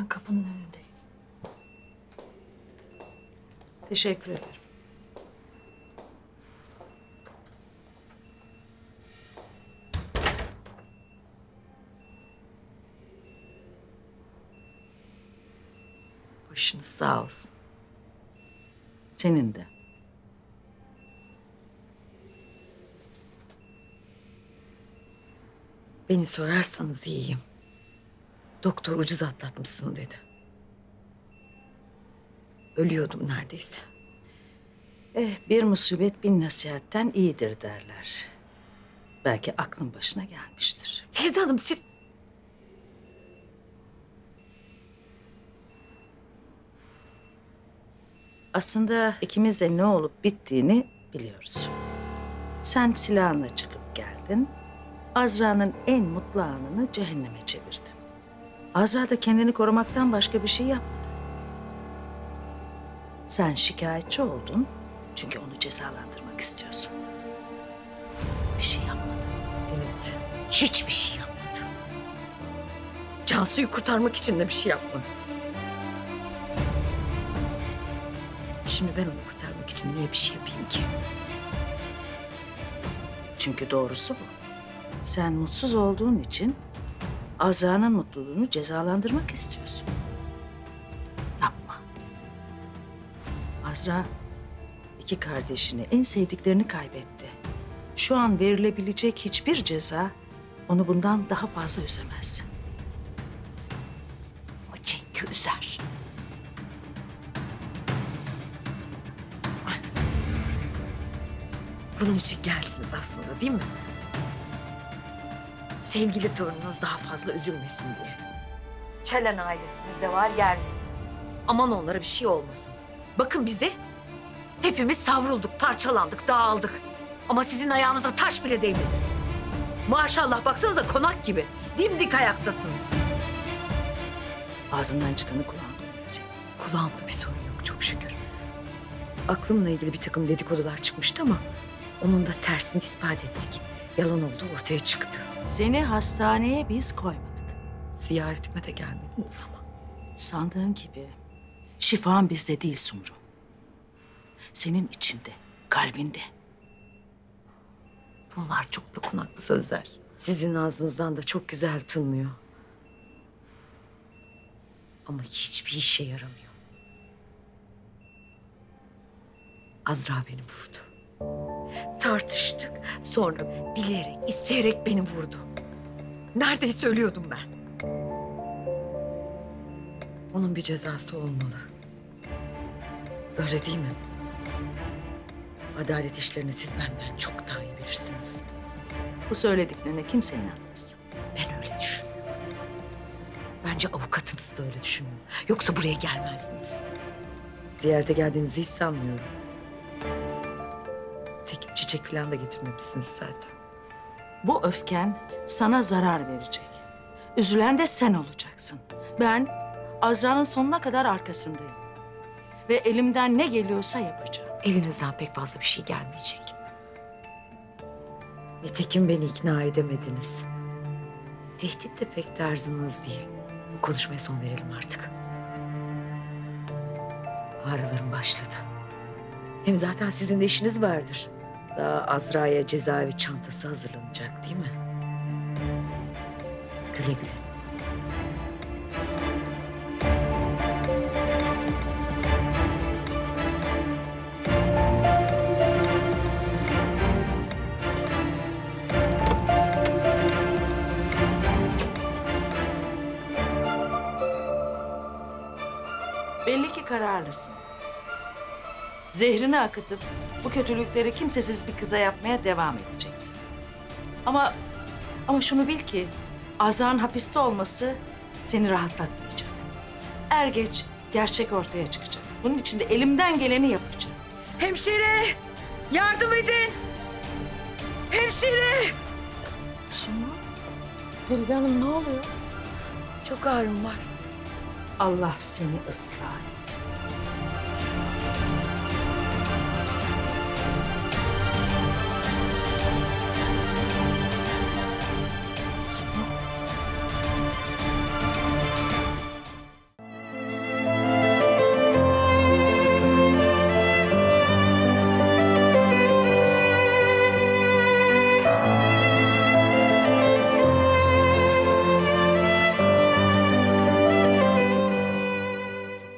Ben kapının önündeyim. Teşekkür ederim. Başınız sağ olsun. Senin de. Beni sorarsanız iyiyim. Doktor ucuz atlatmışsın dedi. Ölüyordum neredeyse. Eh, bir musibet bin nasihatten iyidir derler. Belki aklın başına gelmiştir. Feride Hanım siz... Aslında ikimiz de ne olup bittiğini biliyoruz. Sen silahınla çıkıp geldin. Azra'nın en mutlu anını cehenneme çevirdin. Azra da kendini korumaktan başka bir şey yapmadı. Sen şikayetçi oldun çünkü onu cezalandırmak istiyorsun. Bir şey yapmadı. Evet, hiçbir şey yapmadı. Cansu'yu kurtarmak için de bir şey yapmadı. Şimdi ben onu kurtarmak için niye bir şey yapayım ki? Çünkü doğrusu bu. Sen mutsuz olduğun için Azra'nın mutluluğunu cezalandırmak istiyorsun. Yapma. Azra iki kardeşini, en sevdiklerini kaybetti. Şu an verilebilecek hiçbir ceza onu bundan daha fazla üzemez. O Cenk'i üzer. Bunun için geldiniz aslında değil mi? Sevgili torununuz daha fazla üzülmesin diye. Çelen ailesine zeval gelmesin. Aman onlara bir şey olmasın. Bakın bize. Hepimiz savrulduk, parçalandık, dağıldık. Ama sizin ayağınıza taş bile değmedi. Maşallah baksanıza konak gibi. Dimdik ayaktasınız. Ağzından çıkanı kulağın duymuyor senin. Kulağımda bir sorun yok çok şükür. Aklımla ilgili bir takım dedikodular çıkmıştı ama onun da tersini ispat ettik. Yalan oldu ortaya çıktı. Seni hastaneye biz koymadık. Ziyaretime de gelmediniz ama. Sandığın gibi şifan bizde değil Sumru. Senin içinde, kalbinde. Bunlar çok dokunaklı sözler. Sizin ağzınızdan da çok güzel tınlıyor. Ama hiçbir işe yaramıyor. Azra beni vurdu. Tartıştık. Sonra bilerek, isteyerek beni vurdu. Neredeyse ölüyordum ben. Onun bir cezası olmalı. Öyle değil mi? Adalet işlerini siz benden çok daha iyi bilirsiniz. Bu söylediklerine kimse inanmaz. Ben öyle düşünmüyorum. Bence avukatınız da öyle düşünüyor. Yoksa buraya gelmezdiniz. Ziyarete geldiğinizi hiç sanmıyorum. Çiçek falan da getirmemişsiniz zaten. Bu öfken sana zarar verecek. Üzülen de sen olacaksın. Ben Azra'nın sonuna kadar arkasındayım. Ve elimden ne geliyorsa yapacağım. Elinizden pek fazla bir şey gelmeyecek. Nitekim beni ikna edemediniz. Tehdit de pek tarzınız değil. Bu konuşmaya son verelim artık. Ağrılarım başladı. Hem zaten sizin de işiniz vardır. Daha Azra'ya cezaevi çantası hazırlanacak değil mi? Güle güle. Belli ki kararlısın. Zehrini akıtıp bu kötülükleri kimsesiz bir kıza yapmaya devam edeceksin. Ama ama şunu bil ki Azra'nın hapiste olması seni rahatlatmayacak. Er geç gerçek ortaya çıkacak. Bunun için de elimden geleni yapacağım. Hemşire! Yardım edin! Hemşire! Sumru? Feride Hanım ne oluyor? Çok ağrım var. Allah seni ıslah etsin.